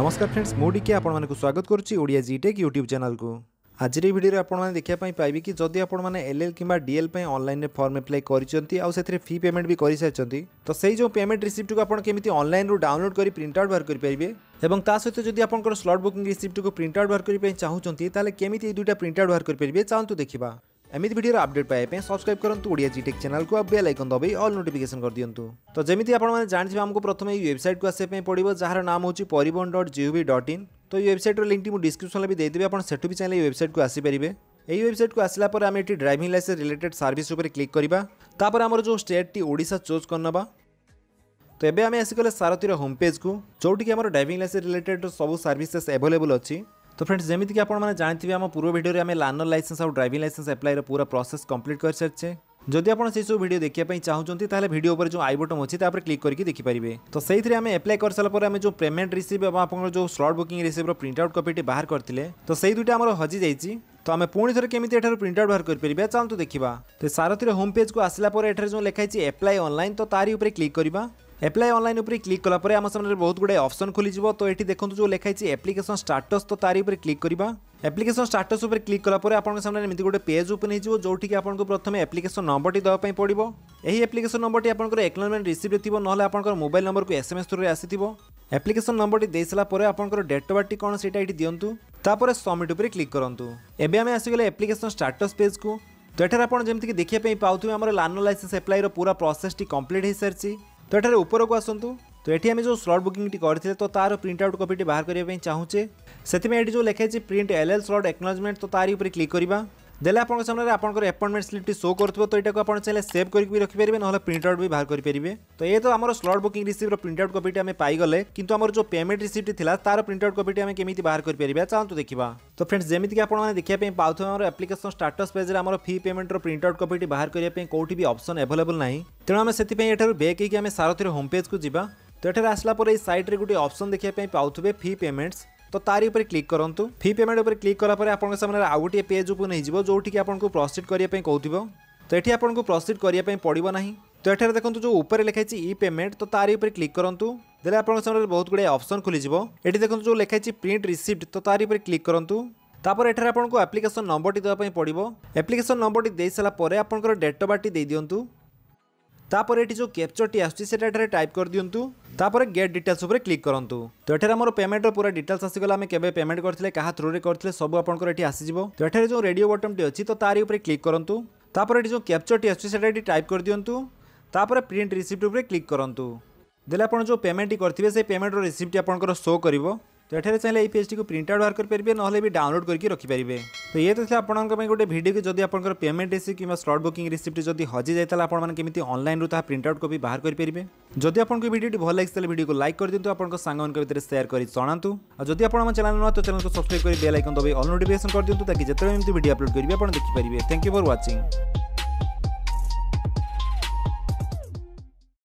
নমস্কার ফ্রেন্ডস মু ডিকে আপনার স্বাগত করছি ওড়িয়া জিটেক ইউট্ୟୁব চ্যানেলকু ଆଜିର ଏହି ଭିଡ଼ିଓରେ ଆପଣମାନେ ଦେଖିବା ପାଇଁ ପାଇବେ କି ଯଦି ଆପଣମାନେ ଏଲ୍ ଏଲ୍ କିମ୍ବା ଡିଏଲ୍ ପାଇଁ ଅନଲାଇନ୍ରେ ଫର୍ମ ଆପ୍ଲାଏ କରିଛନ୍ତି ଆଉ ସେଥିରେ ଫି ପେମେଣ୍ଟ ବି କରିସାରିଛନ୍ତି ତ ସେଇ ଯେଉଁ ପେମେଣ୍ଟ ରିସିପ୍ଟକୁ ଆପଣ କେମିତି ଅନଲାଇନ୍ରୁ ଡାଉନଲୋଡ଼ କରି ପ୍ରିଣ୍ଟ ଆଉଟ୍ ବାହାର କରିପାରିବେ এবং তা সহ যদি আপনার স্লট বুকিং রিসিপ্টক প্রিন্ট আউট বাহার করা চাহুমান তাহলে কমিটি এই দুইটা প্রিন্ট আউট বাহার করে চালু দেখা ଏମିତି ଭିଡ଼ିଓର ଅପଡେଟ୍ ପାଇବା ପାଇଁ ସବସ୍କ୍ରାଇବ୍ କରନ୍ତୁ ଓଡ଼ିଆ ଜିଟେକ୍ ଚ୍ୟାନେଲକୁ ଆଉ ବେଲ୍ ଆଇକନ୍ ଦବାଇ ଅଲ୍ ନୋଟିଫିକେସନ୍ କରିଦିଅନ୍ତୁ ତ ଯେମିତି ଆପଣମାନେ ଜାଣିଥିବେ ଆମକୁ ପ୍ରଥମେ ଏଇ ୱେବସାଇଟ୍କୁ ଆସିବା ପାଇଁ ପଡ଼ିବ ଯାହାର ନାମ ହେଉଛି ପରିବହନ ଡଟ୍ ଜିଓଭି ଡଟ୍ ଇନ୍ ତ ଏଇ ୱେବସାଇଟ୍ର ଲିଙ୍କ୍ଟି ମୁଁ ଡିସ୍କ୍ରିପସନ୍ରେ ବି ଦେଇଦେବି ଆପଣ ସେଠୁ ବି ଚାହିଁଲେ ଏଇ ୱେବସାଇଟ୍କୁ ଆସିପାରିବେ এই ওয়েবসাইটকু আসলা পরে আমি এটি ড্রাইভিং লাইসেন্স রিলেটেড সর্ভিস উপরে ক্লিক করা তাপরে আমার যে স্টেটটি ওড়শা চোজ করে নেবা তো এবে আমি আসিগলে সারথীর হোম পেজ কু যেটিকি আমার ড্রাইভিং লাইসেন্স রিলেটেড সবু সর্ভিসেস এভেলেবল অছি तो फ्रेंड्स जमीक आपने जानते आम पूर्व भिडियो आम लानर लाइसेंस और ड्राइविंग लाइसेंस एप्लाइर पूरा प्रोसेस कंप्लीट कर सारी जदि आप सब भिडियो देखा चाहते हैं भिड उपर जो आई बटन अच्छी तरह क्लिक करके देखिपारे तो सही आम एप्लाई कर सारा आम जो पेमेंट रिसीव और आप जो स्लट बुकिंग रिसीव्र प्रिंट आउट कपीटी बाहर करते तो से दुटा आम हजि तो आम पुणी थे केमी एठार प्रिंट आउट बाहर करें चलते देखा तो सारथी होम पेज को आसला जो लिखाई एप्लाय अनलाइन तो तारी क्लिक करवा ଆପ୍ଲାଏ ଅନଲାଇନ୍ ଉପରେ କ୍ଲିକ୍ କଲାପରେ ଆମ ସାମ୍ନାରେ ବହୁତ ଗୁଡ଼ିଏ ଅପସନ୍ ଖୋଲିଯିବ ତ ଏଠି ଦେଖନ୍ତୁ ଯେଉଁ ଲେଖାଇଛି ଆପ୍ଲିକେସନ୍ ଷ୍ଟାଟସ୍ ତ ତାରି ଉପରେ କ୍ଲିକ୍ କରିବା ଆପ୍ଲିକେସନ୍ ଷ୍ଟାଟସ୍ ଉପରେ କ୍ଲିକ୍ କଲାପରେ ଆପଣଙ୍କ ସାମ୍ନାରେ ଏମିତି ଗୋଟେ ପେଜ୍ ଓପନ୍ ହୋଇଯିବ ଯେଉଁଠିକି ଆପଣଙ୍କୁ ପ୍ରଥମେ ଆପ୍ଲିକେସନ୍ ନମ୍ବରଟି ଦେବା ପାଇଁ ପଡ଼ିବ ଏହି ଆପ୍ଲିକେସନ୍ ନମ୍ବରଟି ଆପଣଙ୍କର ଏକ୍ନଲେଜମେଣ୍ଟ ରିସିପ୍ଟରେ ଥିବ ନହେଲେ ଆପଣଙ୍କର ମୋବାଇଲ୍ ନମ୍ବରକୁ ଏସ୍ଏମ୍ଏସ୍ ଥ୍ରୁରେ ଆସିଥିବ ଆପ୍ଲିକେସନ୍ ନମ୍ବରଟି ଦେଇସାରିଲା ପରେ ଆପଣଙ୍କର ଡେଟ୍ ଅଫ୍ ବାର୍ଥଟି କ'ଣ ସେଇଟା ଏଠି ଦିଅନ୍ତୁ ତାପରେ ସବମିଟ୍ ଉପରେ କ୍ଲିକ୍ କରନ୍ତୁ ଏବେ ଆମେ ଆସିଗଲେ ଆପ୍ଲିକେସନ୍ ଷ୍ଟାଟସ୍ ପେଜ୍କୁ ତ ଏଠାରେ ଆପଣ ଯେମିତିକି ଦେଖିବା ପାଇଁ ପାଉଥିବେ ଆମର ଲାର୍ଣ୍ଣର ଲାଇସେନ୍ସ ଆପ୍ଲାଇର ପୁରା ପ୍ରୋସେସ୍ଟି କମ୍ପ୍ଲିଟ୍ ହୋଇସାରିଛି তো এঠারে উপরকো আসন্তু তো এটি আমি যে স্লট বুকিংটি করিছিলে তো তার প্রিন্ট আউট কপিটি বাহির করি বাই চাওুচে সেতিমে এটি যে লেখাইছি প্রিন্ট এলএল স্লট একনলেজমেন্ট তো তার উপরে ক্লিক করিবা ଦେଲେ ଆପଣଙ୍କ ସାମ୍ନାରେ ଆପଣଙ୍କର ଆପଏଣ୍ଟମେଣ୍ଟ ସ୍ଲିପ୍ଟି ଶୋ କରୁଥିବ ତ ଏଇଟାକୁ ଆପଣ ଚାହିଁଲେ ସେଭ୍ କରିକି ବି ରଖିପାରିବେ ନହେଲେ ପ୍ରିଣ୍ଟ ଆଉଟ୍ ବି ବାହାର କରିପାରିବେ ତ ଏ ତ ଆମର ସ୍ଲଟ୍ ବୁକିଂ ରିସିପ୍ଟର ପ୍ରିଣ୍ଟ ଆଉଟ୍ କପିଟି ଆମେ ପାଇଗଲେ କିନ୍ତୁ ଆମର ଯେଉଁ ପେମେଣ୍ଟ ରିସିପ୍ଟ ଥିଲା ତାର ପ୍ରିଣ୍ଟ ଆଉଟ୍ କପିଟି ଆମେ କେମିତି ବାହାର କରିପାରିବା ଚାଲନ୍ତୁ ଦେଖିବା ତ ଫ୍ରେଣ୍ଡସ୍ ଯେମିତିକି ଆପଣମାନେ ଦେଖିବା ପାଇଁ ପାଉଥିବା ଆମର ଆପ୍ଲିକେସନ୍ ଷ୍ଟାଟସ୍ ପେଜ୍ରେ ଆମର ଫି ପେମେଣ୍ଟର ପ୍ରିଣ୍ଟ ଆଉଟ୍ କପିଟି ବାହାର କରିବା ପାଇଁ କେଉଁଠି ବି ଅପସନ୍ ଆଭେଲେବଲ୍ ନାହିଁ ତେଣୁ ଆମେ ସେଥିପାଇଁ ଏଠାରୁ ବେକ୍ ହେଇକି ଆମେ ସାରଥିର ହୋମ୍ ପେଜ୍କୁ ଯିବା ତ ଏଠାରେ ଆସିଲା ପରେ ଏଇ ସାଇଟ୍ରେ ଗୋଟିଏ ଅପସନ୍ ଦେଖିବା ପାଇଁ ପାଉଥିବେ ଫି ପେମେଣ୍ଟସ୍ তো তারি উপরে ক্লিক করতু ফি পেমেন্ট উপরে ক্লিক কলাপরে আপনার সামনে আউ গোটিয়ে পেজ উপরে নিয়ে যাব যেটিকি আপনার প্রসিড করা কৌথব তো এটি আপনার প্রসিড করা পড়ব না তো এখানে দেখুন যে উপরে লেখা হয়েছে ই পেমেন্ট তো তারি উপরে ক্লিক করতু দেলে আপনার সামনে বহুত গুড়ে অপসন খোলিযোগ এটি দেখুন যে লেখা হয়েছে প্রিন্ট রিসিপ্ট তো তারি উপরে ক্লিক করতু তাপরে এখানে আপনার আপ্লিকেসন নম্বরটি দেওয়া পড়ব আপ্লিকেসন নম্বরটি দিয়ে সারা পরে আপনার ডেট অফ বার্থটি দিয়ে দিও তাপরে এটি যে ক্যাপচরটি আসছে সেটা এখানে টাইপ করে দিও ତାପରେ ଗେଟ୍ ଡିଟେଲ୍ସ ଉପରେ କ୍ଲିକ୍ କରନ୍ତୁ ତ ଏଠାରେ ଆମର ପେମେଣ୍ଟର ପୁରା ଡିଟେଲ୍ସ ଆସିଗଲା ଆମେ କେବେ ପେମେଣ୍ଟ କରିଥିଲେ କାହା ଥ୍ରୁରେ କରିଥିଲେ ସବୁ ଆପଣଙ୍କର ଏଠି ଆସିଯିବ ତ ଏଠାରେ ଯେଉଁ ରେଡ଼ିଓ ବଟମ୍ଟି ଅଛି ତ ତାରି ଉପରେ କ୍ଲିକ୍ କରନ୍ତୁ ତାପରେ ଏଠି ଯେଉଁ କ୍ୟାପଚର୍ଟି ଆସୁଛି ସେଇଟା ଏଠି ଟାଇପ୍ କରିଦିଅନ୍ତୁ ତାପରେ ପ୍ରିଣ୍ଟ ରିସିପ୍ଟ ଉପରେ କ୍ଲିକ୍ କରନ୍ତୁ ଦେଲେ ଆପଣ ଯେଉଁ ପେମେଣ୍ଟଟି କରିଥିବେ ସେଇ ପେମେଣ୍ଟର ରିସିପ୍ଟଟି ଆପଣଙ୍କର ଶୋ କରିବ তো এখানে চাইলে এই পেজটিকে প্রিন্ট আউট বাহার করে নহলে বি ডাউনলোড করি রখিপারে তো ইয়ে তো আপনার গোটে ভিডিও যদি আপনার পেমেন্ট রিসিপ্ট কিংবা স্লট বুকিং রিসিপ্ট যদি হজি যাই আপনার কেমি অনলাইন তাহা প্রিন্ট আউট কপি বাহার করে যদি আপনার ভিডিওটি ভাল লাগি তাহলে ভিডিওকে লাইক করে দিন আপনার সাংমান ভিতরে সেয়ার করে জনাতু আর যদি আপনার চ্যানেল নয় তো চ্যানেলকে সবসক্রাইব করে বেল আইকন দবাই অল নোটিফিকেশন করে দিন তাকে যেতবে এমনি ভিডিও আপলোড করবে আপনার দেখিপারে থ্যাংক ইউ ফর ওয়াচিং